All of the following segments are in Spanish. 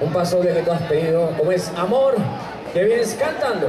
un paso de que tú has pedido, como es Amor, que vienes cantando.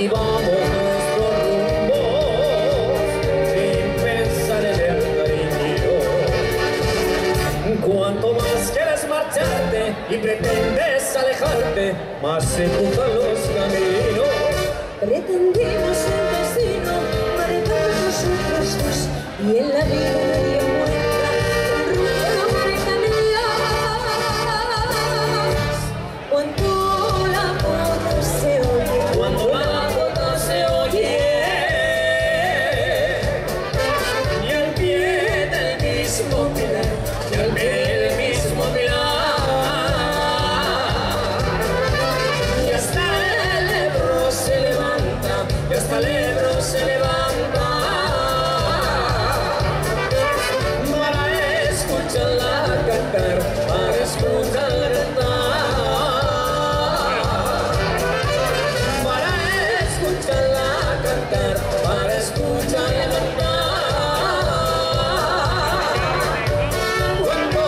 y vamos. Cuanto más quieres marcharte y pretendes alejarte, más se cruzan los caminos. Pretendimos el destino para todos nosotros y en la vida. palebras se levantan para escucharla cantar, para escucharla cantar, para escucharla cantar, para escucharla cantar. Cuando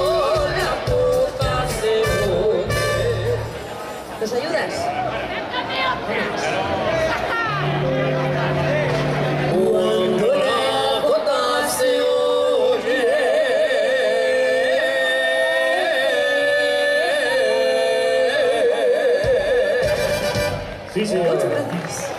la puta se une. ¿Nos ayudas? Please enjoy.